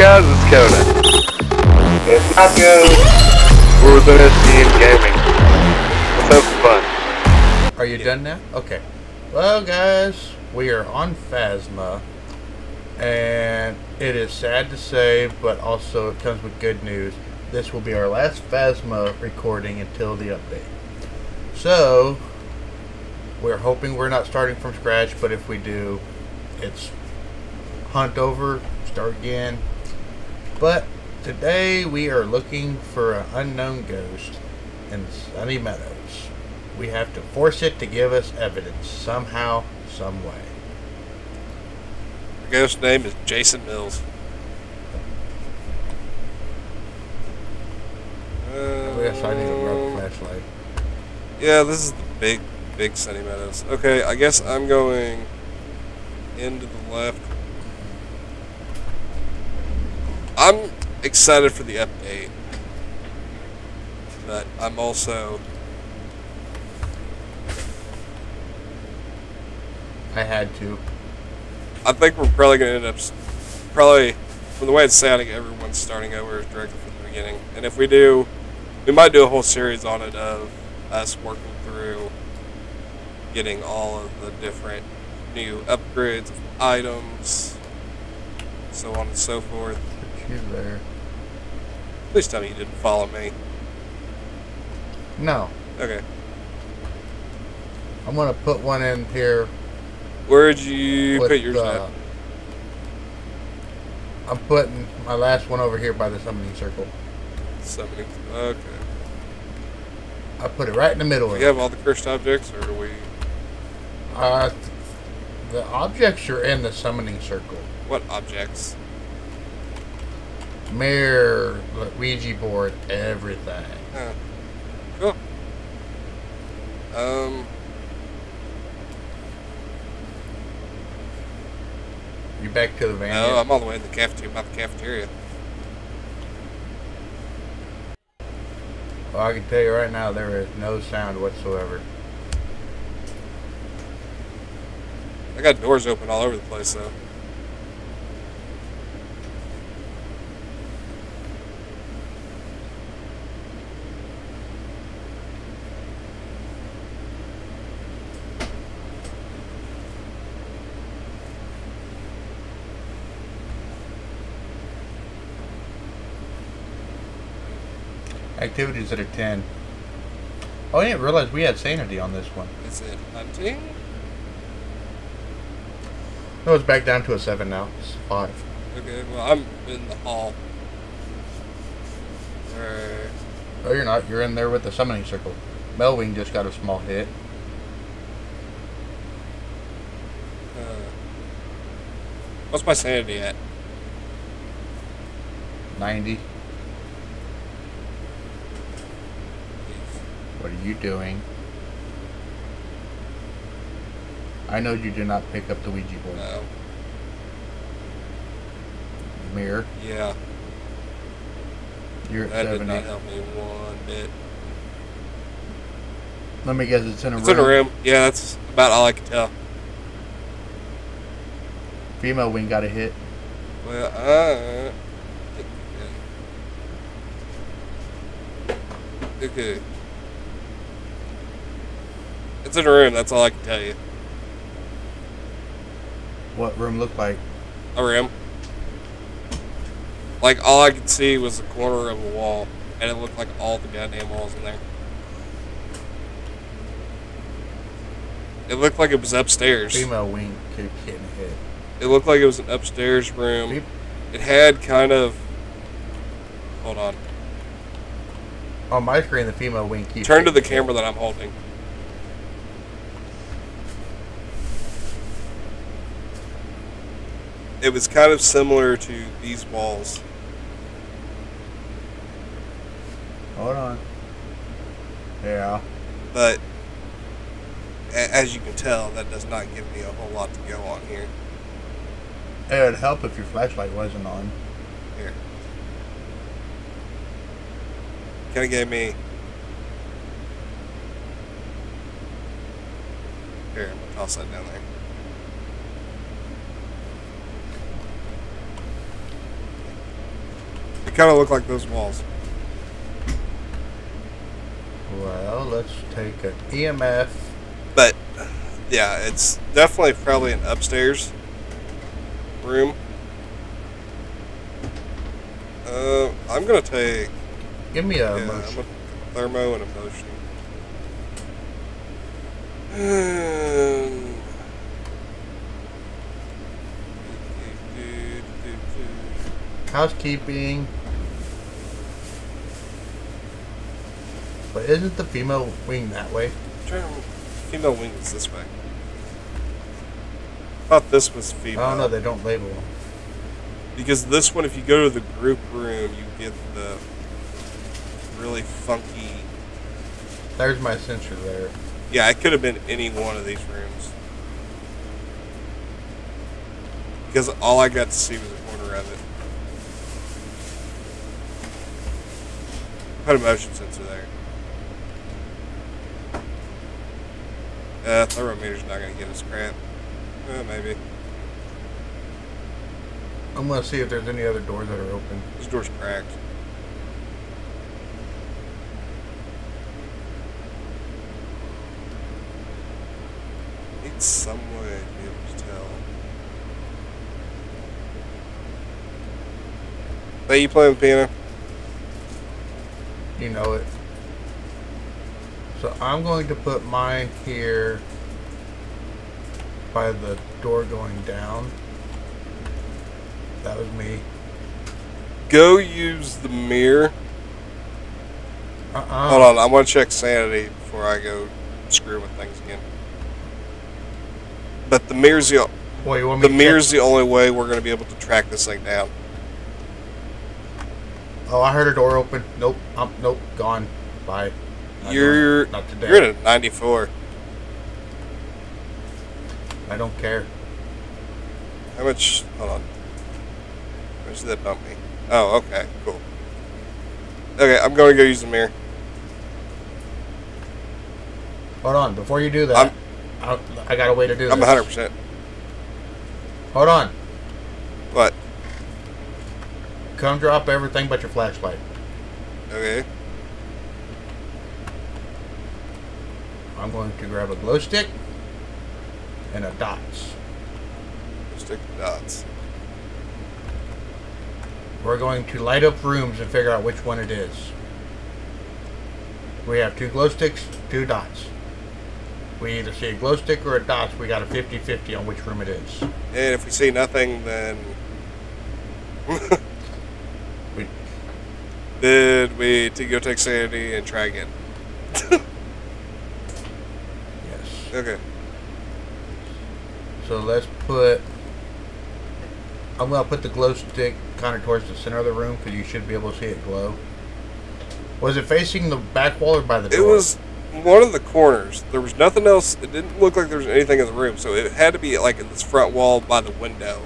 guys, it's Conan. It's not good. We're with NSDN Gaming. Let's have some fun. Are you done now? Okay. Well, guys, we are on Phasma, and it is sad to say, but also it comes with good news. This will be our last Phasma recording until the update. So, we're hoping we're not starting from scratch, but if we do, it's hunt over, start again. But today we are looking for an unknown ghost in Sunny Meadows. We have to force it to give us evidence somehow, some way. The ghost name is Jason Mills. Uh, I guess I need a rubber flashlight. Yeah, this is the big, big Sunny Meadows. Okay, I guess I'm going into the left. Excited for the update, but I'm also I had to. I think we're probably going to end up probably from the way it's sounding, everyone's starting over directly from the beginning. And if we do, we might do a whole series on it of us working through getting all of the different new upgrades of items, so on and so forth. You there. Please tell me you didn't follow me. No, Okay. I'm gonna put one in here. Where'd you with, put yours uh, at? I'm putting my last one over here by the summoning circle. Summoning. Okay. I put it right in the middle. Do it. have all the cursed objects, or do we? Uh, the objects are in the summoning circle. What objects? Mirror, Ouija board, everything. Huh. Cool. Um. You back to the van? No, yet? I'm all the way in the cafeteria, by the cafeteria. Well, I can tell you right now, there is no sound whatsoever. I got doors open all over the place, though. Activities at a 10. Oh, I didn't realize we had sanity on this one. Is it hunting? No, it's back down to a 7 now. It's 5. Okay, well, I'm in the hall. Alright. Oh, you're not. You're in there with the summoning circle. Melwing just got a small hit. Uh, what's my sanity at? 90. What are you doing? I know you did not pick up the Ouija board. No. Mirror. Yeah, You're at that did not help me one bit. Let me guess, it's in a It's room. in a room. Yeah, that's about all I can tell. Female wing got a hit. Well, uh. Okay. It's in a room, that's all I can tell you. What room looked like? A room. Like, all I could see was the corner of a wall, and it looked like all the goddamn walls in there. It looked like it was upstairs. Female wing kept getting hit. It looked like it was an upstairs room. It had kind of. Hold on. On my screen, the female wing keeps. Turn to the camera that I'm holding. It was kind of similar to these walls. Hold on. Yeah. But a- as you can tell, that does not give me a whole lot to go on here. It would help if your flashlight wasn't on. Here. Kind of gave me. Here, I'm gonna toss that down there. They kind of look like those walls. Well, let's take an EMF. But yeah, it's definitely probably an upstairs room. Uh, I'm gonna take Give me a yeah, motion. thermo and emotion. Um, Housekeeping. But isn't the female wing that way? Female wing is this way. I Thought this was female. Oh no, they don't label them. Because this one, if you go to the group room, you get the really funky. There's my sensor there. Yeah, it could have been any one of these rooms. Because all I got to see was a corner of it. Put a motion sensor there. Uh, thermometer's not gonna get us crap. Uh, maybe. I'm gonna see if there's any other doors that are open. This door's cracked. It's some way to be able to tell. Hey, you playing the piano? You know it. So I'm going to put mine here by the door going down. That was me. Go use the mirror. Uh-uh. Hold on, I want to check sanity before I go screw with things again. But the mirror's the, Boy, you want me the mirror's the only way we're going to be able to track this thing down. Oh, I heard a door open. Nope. Um, nope. Gone. Bye. Not You're not today. you're at a 94. I don't care. How much? Hold on. Much did that bump me? Oh, okay, cool. Okay, I'm going to go use the mirror. Hold on. Before you do that, I, I got a way to do I'm this. 100. percent Hold on. What? Come drop everything but your flashlight. Okay. I'm going to grab a glow stick and a dots. Stick dots. We're going to light up rooms and figure out which one it is. We have two glow sticks, two dots. We either see a glow stick or a dots. We got a 50-50 on which room it is. And if we see nothing, then We, did we to go take sanity and try again? yes. Okay. So let's put. I'm gonna put the glow stick kind of towards the center of the room because you should be able to see it glow. Was it facing the back wall or by the door? It was one of the corners. There was nothing else. It didn't look like there was anything in the room, so it had to be like in this front wall by the window,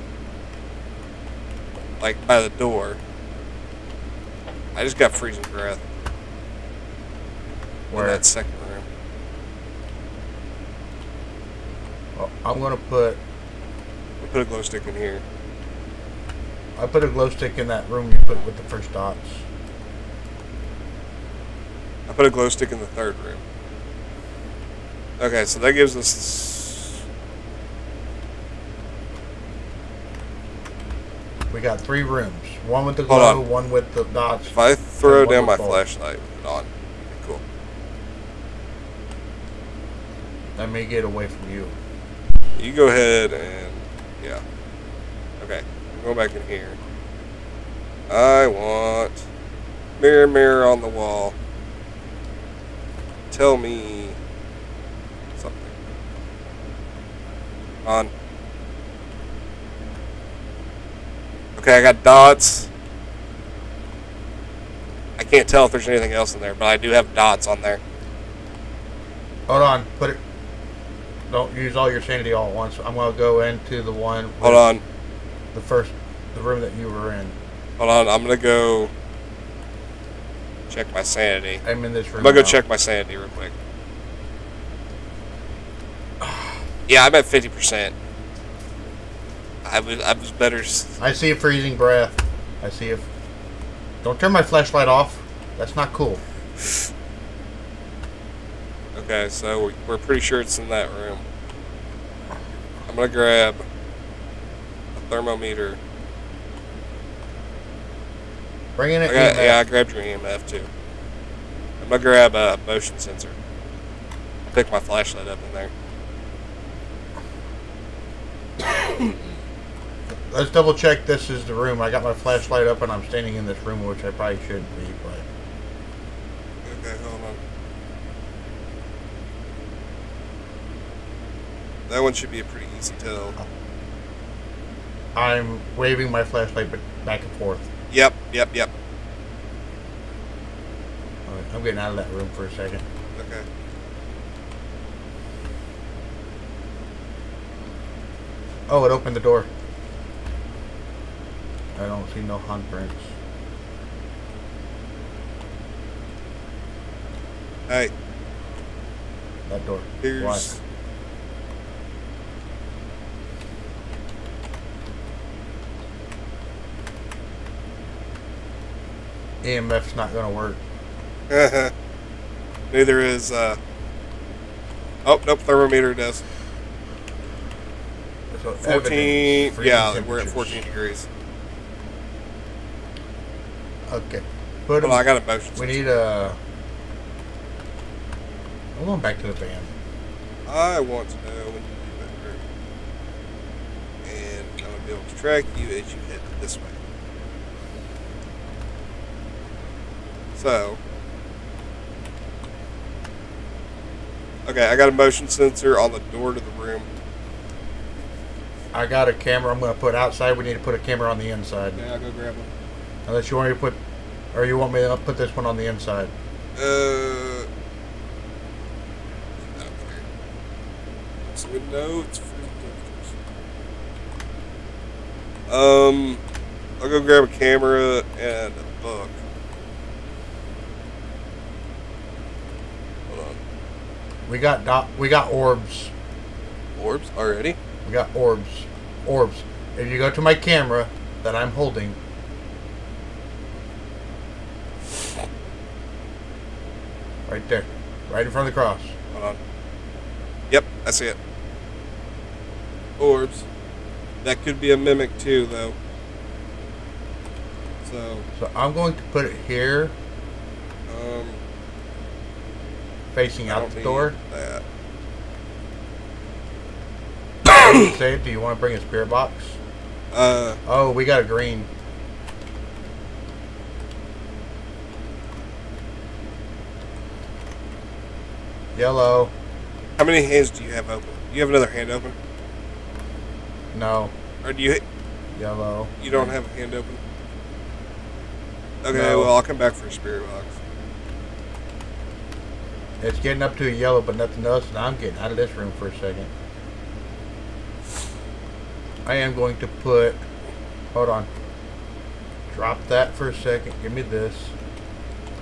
like by the door. I just got freezing breath in where that second room. Oh, I'm gonna put. We put a glow stick in here. I put a glow stick in that room you put with the first dots. I put a glow stick in the third room. Okay, so that gives us. We got three rooms. One with the glow, on. one with the dots. If I throw down my flashlight with it on, cool. Let me get away from you. You go ahead and yeah. Okay, go back in here. I want mirror, mirror on the wall. Tell me something. On. Okay, I got dots. I can't tell if there's anything else in there, but I do have dots on there. Hold on. Put it. Don't use all your sanity all at once. I'm gonna go into the one. Hold on. The first, the room that you were in. Hold on, I'm gonna go check my sanity. I'm in this room. I'm gonna go check my sanity real quick. Yeah, I'm at fifty percent. I was I was better. I see a freezing breath. I see a. Don't turn my flashlight off. That's not cool. Okay, so we- we're pretty sure it's in that room. I'm gonna grab a thermometer. Bring in I an got, yeah, I grabbed your EMF too. I'm gonna grab a motion sensor. Pick my flashlight up in there. Let's double check this is the room. I got my flashlight up and I'm standing in this room, which I probably shouldn't be, but Okay, hold on. That one should be a pretty easy tell. I'm waving my flashlight back and forth. Yep, yep, yep. I'm getting out of that room for a second. Okay. Oh, it opened the door. I don't see no handprints. Hey, That door. here's. What? EMF's not gonna work. Neither is. Uh... Oh, nope, thermometer does. So 14. Yeah, we're at 14 degrees. Okay. Put on, I got a motion. we need a. I'm going back to the van. I want to know when you leave that room. And I'm going to be able to track you as you head this way. So. Okay, I got a motion sensor on the door to the room. I got a camera I'm gonna put outside. We need to put a camera on the inside. Yeah, I'll go grab one. Unless you want me to put, or you want me to put this one on the inside. Uh. I don't care. So we know it's. Um, I'll go grab a camera and a book. Hold on. We got dot, we got orbs. Orbs already? We got orbs. Orbs. If you go to my camera that I'm holding, right there, right in front of the cross. Hold on. Yep, I see it. Orbs. That could be a mimic too, though. So, So I'm going to put it here, um, facing out the door. Say. Do you want to bring a spirit box? Uh, Oh, we got a green. Yellow. how many hands do you have open? You have another hand open, No. or do you Yellow. you don't have a hand open? Okay, No. well I'll come back for a spirit box. It's getting up to a yellow, but nothing else, and I'm getting out of this room for a second. I am going to put. Hold on. Drop that for a second. Give me this.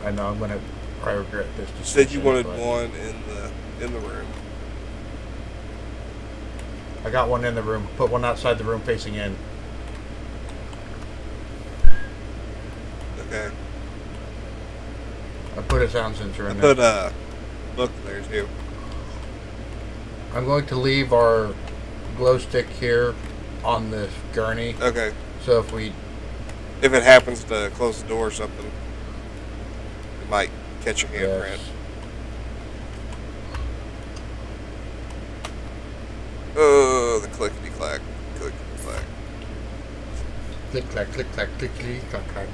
I know I'm gonna probably regret this. You said you wanted but one in the in the room. I got one in the room. Put one outside the room facing in. Okay, I put a sound sensor I in there. put a book there too. I'm going to leave our glow stick here on this gurney. Okay, So if we if it happens to close the door or something, it might catch your handprint. yes, Oh, the clickety clack, clickety clack. click clack click clack click click clack clack.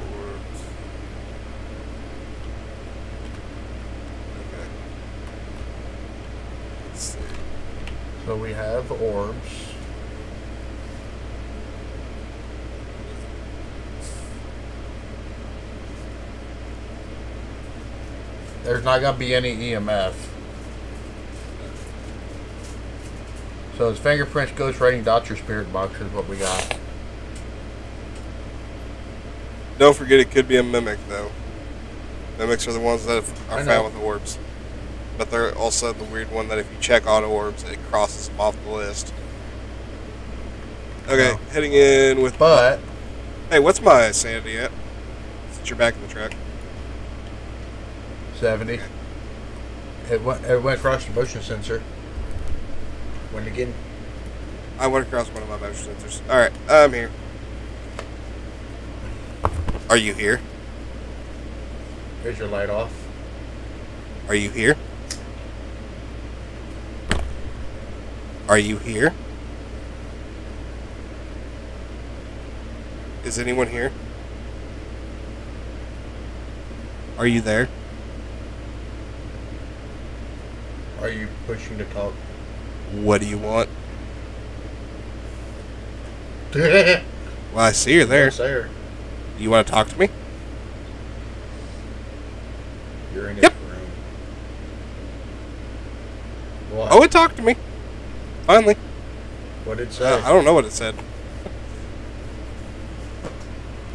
Orbs. Okay. Let's see. So we orbs. There's not gonna be any EMF. So it's fingerprints, ghost writing, Dr. spirit box is what we got. Don't forget, it could be a mimic though. Mimics are the ones that I are found with orbs. But they're also the weird one that if you check auto orbs, it crosses them off the list. Okay, No. heading in with. But hey, what's my sanity at? Since you're back in the truck. seventy. It went. It went across the motion sensor. When again? I went across one of my motion sensors. All right, I'm here. Are you? Here's your light off. Are you here? Are you here? Is anyone here? Are you there? Are you pushing to talk? What do you want? Well, I see you're there. there. You want to talk to me? You're in Yep. his room. Oh, what? Oh, it talked to me. Finally. what did it say? Uh, I don't know what it said.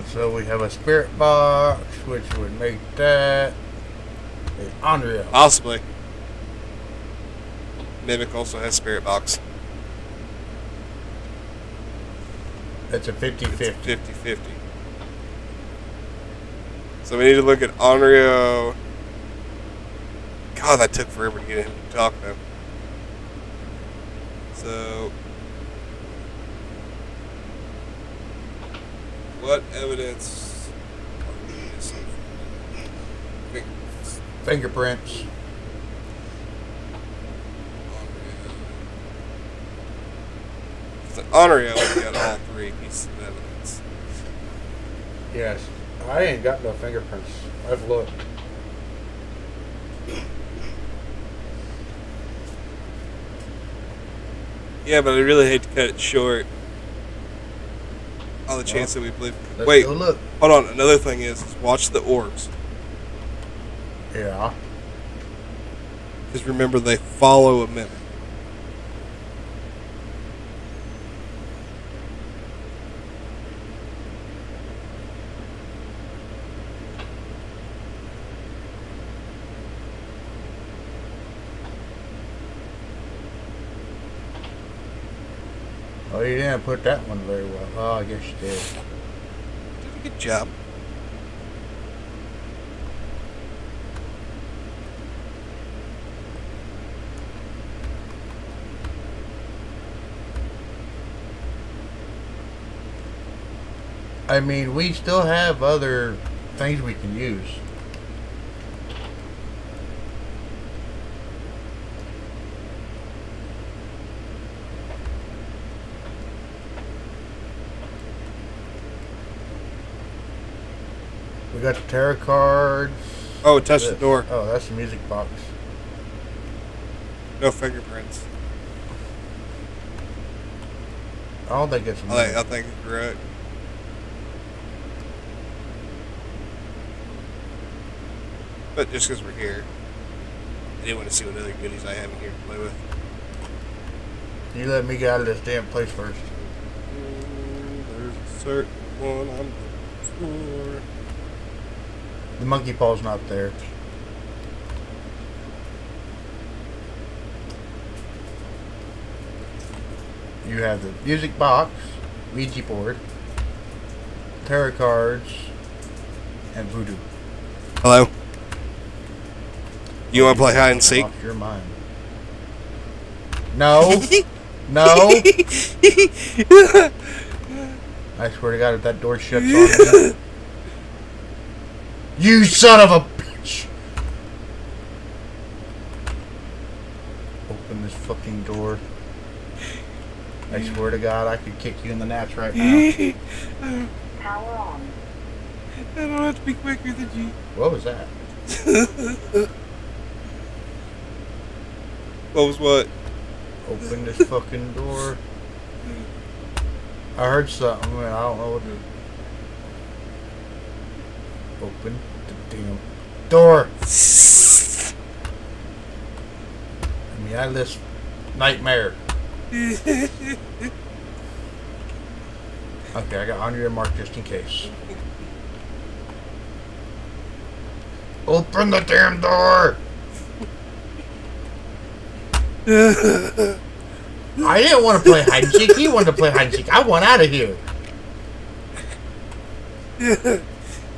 So we have a spirit box, which would make that a Onryo. Possibly. Mimic also has spirit box. It's a 50 It's 50. 50 50. So we need to look at Onryo. God, that took forever to get him to talk, man. So. What evidence are we missing? Fingerprints. Fingerprints. Onryo. So Onryo, we all three pieces of evidence. Yes. I ain't got no fingerprints. I've looked. Yeah, but I really hate to cut it short. On the chance that we believe. Wait, go look. hold on. Another thing is, is watch the orbs. Yeah. Because remember, they follow a mimic. Oh, you didn't put that one very well. Oh, I guess you did. Did a good job. I mean, we still have other things we can use. Got the tarot cards. Oh, it touched the door. Oh, that's the music box. No fingerprints. I don't think it's. I think, I think it's correct. But just because we're here, I didn't want to see what other goodies I have in here to play with. You let me get out of this damn place first. Mm, There's a certain one I'm looking for. The monkey paw's not there. You have the music box, Ouija board, tarot cards, and voodoo. Hello. You want to play hide and seek? Off your mind. No. no. I swear to God, if that door shuts on me. You son of a bitch! Open this fucking door. I swear to God, I could kick you in the nuts right now. Power on. I don't have to be quicker than you. What was that? What was what? Open this fucking door. I heard something, and I don't know what to. Open the damn door. I mean, I this nightmare. Okay, I got on your mark just in case. Open the damn door! I didn't want to play hide and seek. He wanted to play hide and seek. I want out of here.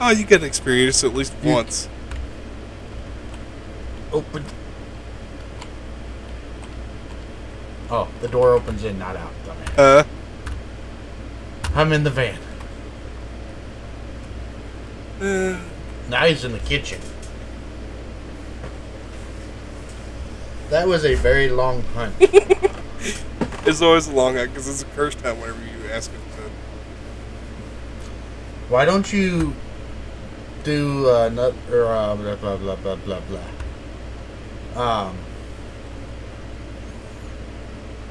Oh, you get to experience at least You- once. Open. Oh, the door opens in, not out. dumbass. Uh, I'm in the van. uh, Now he's in the kitchen. That was a very long hunt. it's always a long hunt because it's a curse time whenever you ask him to. Why don't you do uh, nut uh, blah blah blah blah blah blah? Um,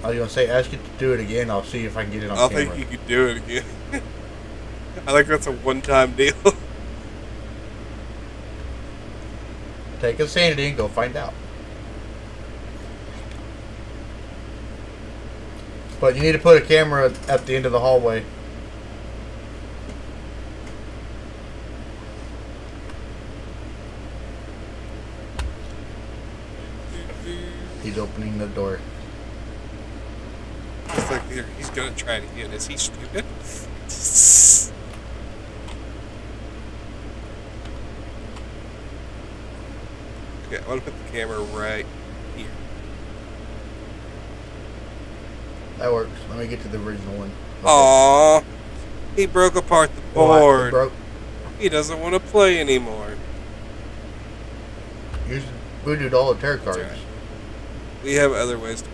I was gonna say ask you to do it again. I'll see if I can get it on I camera. think you could do it again. I think that's a one-time deal. Take a sanity and go find out. But you need to put a camera at the end of the hallway. He's opening the door. It's like he's gonna try it again. Is he stupid? Okay, I want to put the camera right here. That works. Let me get to the original one. Okay. Aww, he broke apart the board. broke. He doesn't want to play anymore. Use voodoo doll the tarot That's cards. We have other ways to.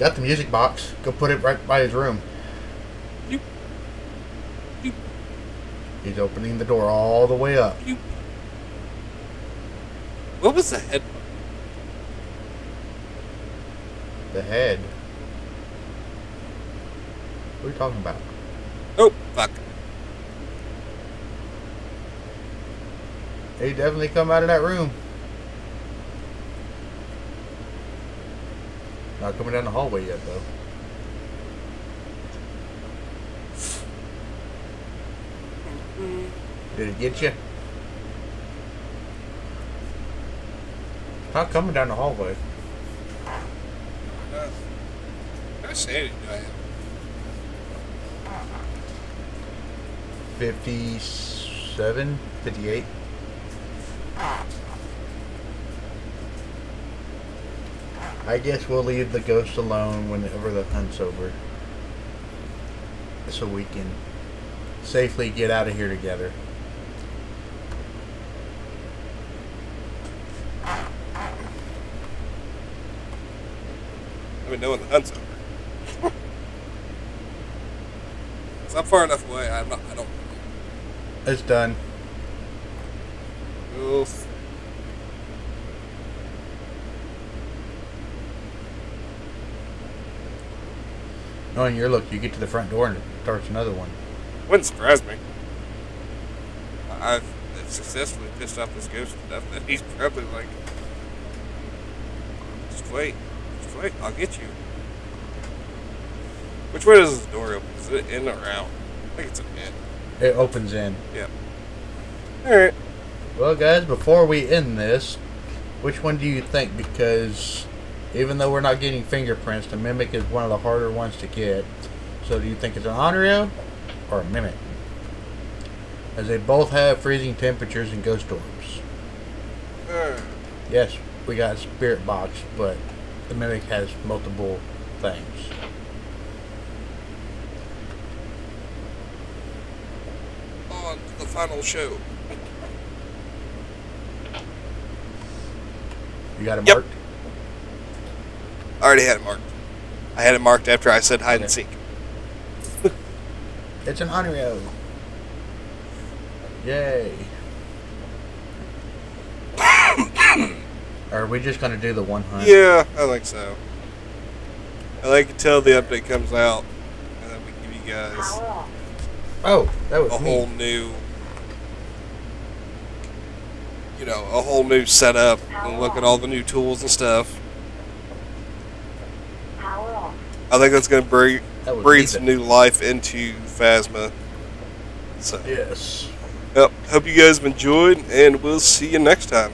Got the music box. Go put it right by his room. He's opening the door all the way up. What was the head? The head. What are you talking about? Oh, fuck. He definitely come out of that room. Not coming down the hallway yet, though. Did it get you? Not coming down the hallway. Uh, how sanity do I have? 57, 58. I guess we'll leave the ghost alone whenever the hunt's over. So we can safely get out of here together. I mean, no one the hunt's over. It's not far enough away. I'm not. I don't. It's done. Oof. Oh, Knowing your look, you get to the front door and it starts another one. Wouldn't surprise me. I've successfully pissed off this ghost enough that he's probably like, just wait, just wait, I'll get you. Which way does this door open? Is it in or out? I think it's an in. It opens in. Yeah. All right. Well, guys, before we end this, which one do you think? Because even though we're not getting fingerprints, the mimic is one of the harder ones to get. So, do you think it's an Onryo or a mimic? As they both have freezing temperatures and ghost orbs. Uh, Yes, we got spirit box, but the mimic has multiple things. on to the final show. You got it Yep. marked? I already had it marked. I had it marked after I said hide and seek. It's an Onryo. Yay. Are we just gonna do the one hunt? Yeah, I think so. I like until the update comes out, and then we give you guys Oh, that was a me. whole new, you know, a whole new setup, and look at all the new tools and stuff. Power off. I think that's going to breathe breathe some new life into Phasma. So, Yes. yep, hope you guys have enjoyed, and we'll see you next time.